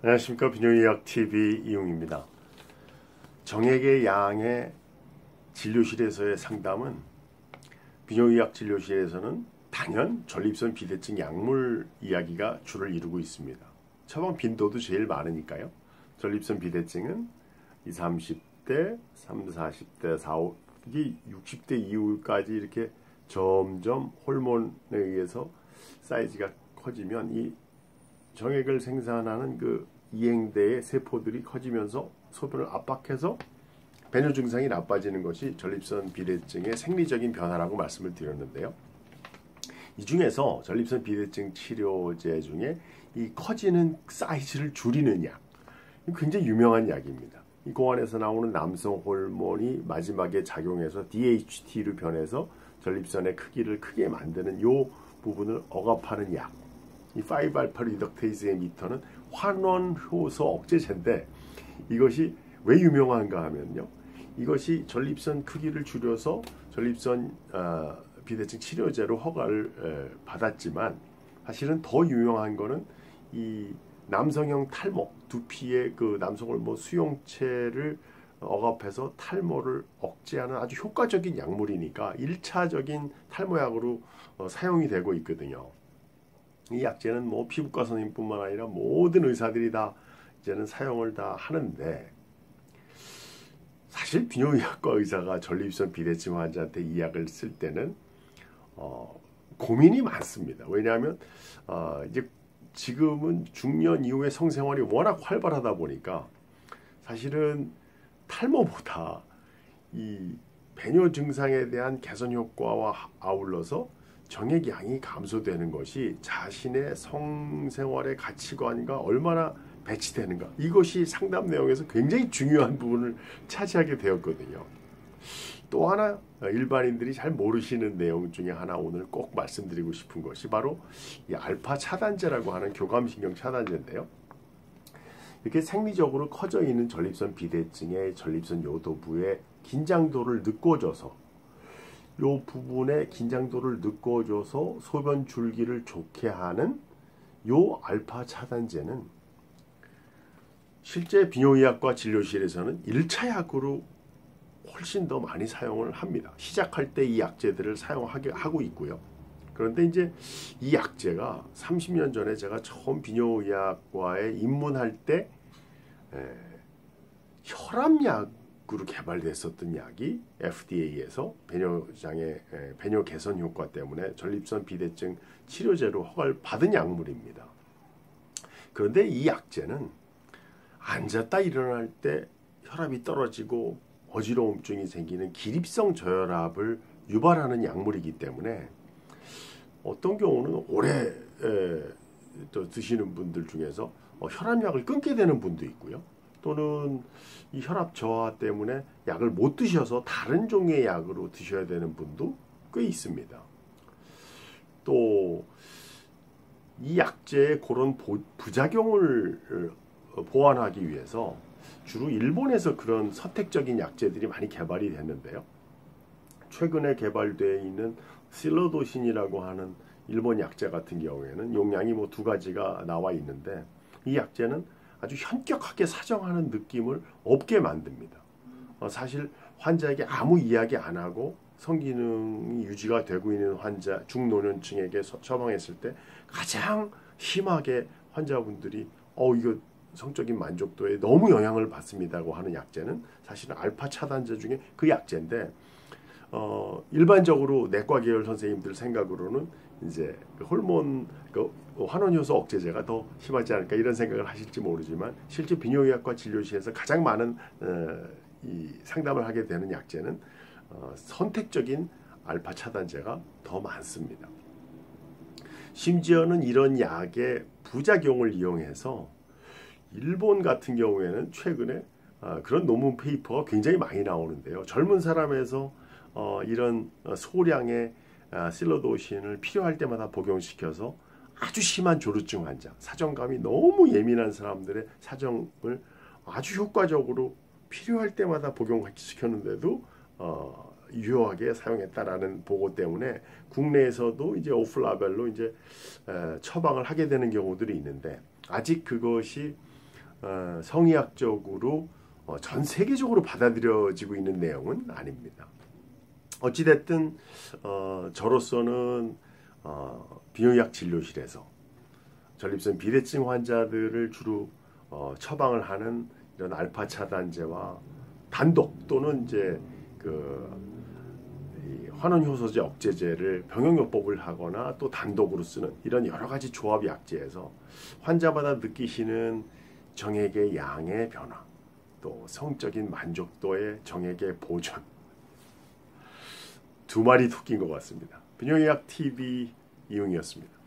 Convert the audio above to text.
안녕하십니까 비뇨의학TV 이용입니다. 정액의 양의 진료실에서의 상담은 비뇨의학 진료실에서는 단연 전립선 비대증 약물 이야기가 주를 이루고 있습니다. 처방 빈도도 제일 많으니까요. 전립선 비대증은 20, 30대, 30, 40대, 40, 이게 60대 이후까지 이렇게 점점 호르몬에 의해서 사이즈가 커지면 이 정액을 생산하는 그 이행대의 세포들이 커지면서 소변을 압박해서 배뇨 증상이 나빠지는 것이 전립선 비대증의 생리적인 변화라고 말씀을 드렸는데요. 이 중에서 전립선 비대증 치료제 중에 이 커지는 사이즈를 줄이는 약, 굉장히 유명한 약입니다. 이 공안에서 나오는 남성 호르몬이 마지막에 작용해서 DHT로 변해서 전립선의 크기를 크게 만드는 이 부분을 억압하는 약. 이 5알파 reductase inhibitor는 환원 효소 억제제인데 이것이 왜 유명한가 하면요. 이것이 전립선 크기를 줄여서 전립선 어, 비대증 치료제로 허가를 에, 받았지만 사실은 더 유명한 거는 이 남성형 탈모 두피의 그 남성 호르몬 수용체를 억압해서 탈모를 억제하는 아주 효과적인 약물이니까 1차적인 탈모약으로 어, 사용이 되고 있거든요. 이 약제는 뭐 피부과 선생님뿐만 아니라 모든 의사들이 다 이제는 사용을 다 하는데 사실 비뇨의학과 의사가 전립선 비대증 환자한테 이 약을 쓸 때는 어, 고민이 많습니다. 왜냐하면 어, 이제 지금은 중년 이후의 성생활이 워낙 활발하다 보니까 사실은 탈모보다 이 배뇨 증상에 대한 개선 효과와 아울러서 정액 양이 감소되는 것이 자신의 성생활의 가치관과 얼마나 배치되는가 이것이 상담 내용에서 굉장히 중요한 부분을 차지하게 되었거든요. 또 하나 일반인들이 잘 모르시는 내용 중에 하나 오늘 꼭 말씀드리고 싶은 것이 바로 이 알파 차단제라고 하는 교감신경 차단제인데요. 이렇게 생리적으로 커져 있는 전립선 비대증의 전립선 요도부의 긴장도를 늦꿔줘서 요 부분의 긴장도를 늦꿔줘서 소변 줄기를 좋게 하는 요 알파 차단제는 실제 비뇨의학과 진료실에서는 1차 약으로 훨씬 더 많이 사용을 합니다. 시작할 때 이 약제들을 사용하게 하고 있고요. 그런데 이제 이 약제가 30년 전에 제가 처음 비뇨의학과에 입문할 때 에, 혈압약 으로 개발됐었던 약이 FDA에서 배뇨장애 배뇨 개선 효과 때문에 전립선 비대증 치료제로 허가를 받은 약물입니다. 그런데 이 약제는 앉았다 일어날 때 혈압이 떨어지고 어지러움증이 생기는 기립성 저혈압을 유발하는 약물이기 때문에 어떤 경우는 오래 에, 또 드시는 분들 중에서 어, 혈압약을 끊게 되는 분도 있고요. 또는 이 혈압 저하 때문에 약을 못 드셔서 다른 종류의 약으로 드셔야 되는 분도 꽤 있습니다. 또 이 약제의 그런 부작용을 보완하기 위해서 주로 일본에서 그런 선택적인 약제들이 많이 개발이 됐는데요. 최근에 개발되어 있는 실로도신이라고 하는 일본 약제 같은 경우에는 용량이 뭐 두 가지가 나와 있는데 이 약제는 아주 현격하게 사정하는 느낌을 없게 만듭니다. 어, 사실 환자에게 아무 이야기 안 하고 성기능이 유지가 되고 있는 환자 중노년층에게 처방했을 때 가장 심하게 환자분들이 어 이거 성적인 만족도에 너무 영향을 받습니다고 하는 약제는 사실은 알파 차단제 중에 그 약제인데 어, 일반적으로 내과 계열 선생님들 생각으로는 이제 그 호르몬 그 환원 효소 억제제가 더 심하지 않을까 이런 생각을 하실지 모르지만 실제 비뇨기학과 진료실에서 가장 많은 어, 이 상담을 하게 되는 약제는 어, 선택적인 알파 차단제가 더 많습니다. 심지어는 이런 약의 부작용을 이용해서 일본 같은 경우에는 최근에 어, 그런 논문 paper가 굉장히 많이 나오는데요. 젊은 사람에서 어, 이런 소량의 아, 실로도신을 필요할 때마다 복용시켜서 아주 심한 조루증 환자, 사정감이 너무 예민한 사람들의 사정을 아주 효과적으로 필요할 때마다 복용시켰는데도 어, 유효하게 사용했다라는 보고 때문에 국내에서도 이제 off-label로 이제 에, 처방을 하게 되는 경우들이 있는데 아직 그것이 어, 성의학적으로 어, 전 세계적으로 받아들여지고 있는 내용은 아닙니다. 어찌됐든 어, 저로서는 어, 비용약 진료실에서 전립선 비대증 환자들을 주로 어, 처방을 하는 이런 알파 차단제와 단독 또는 이제 그 환원 효소제 억제제를 병용요법을 하거나 또 단독으로 쓰는 이런 여러 가지 조합 약제에서 환자마다 느끼시는 정액의 양의 변화 또 성적인 만족도의 정액의 보존 두 마리 토끼인 것 같습니다. 비뇨의학 TV 이용이었습니다.